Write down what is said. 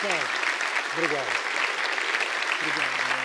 Obrigado. Obrigado.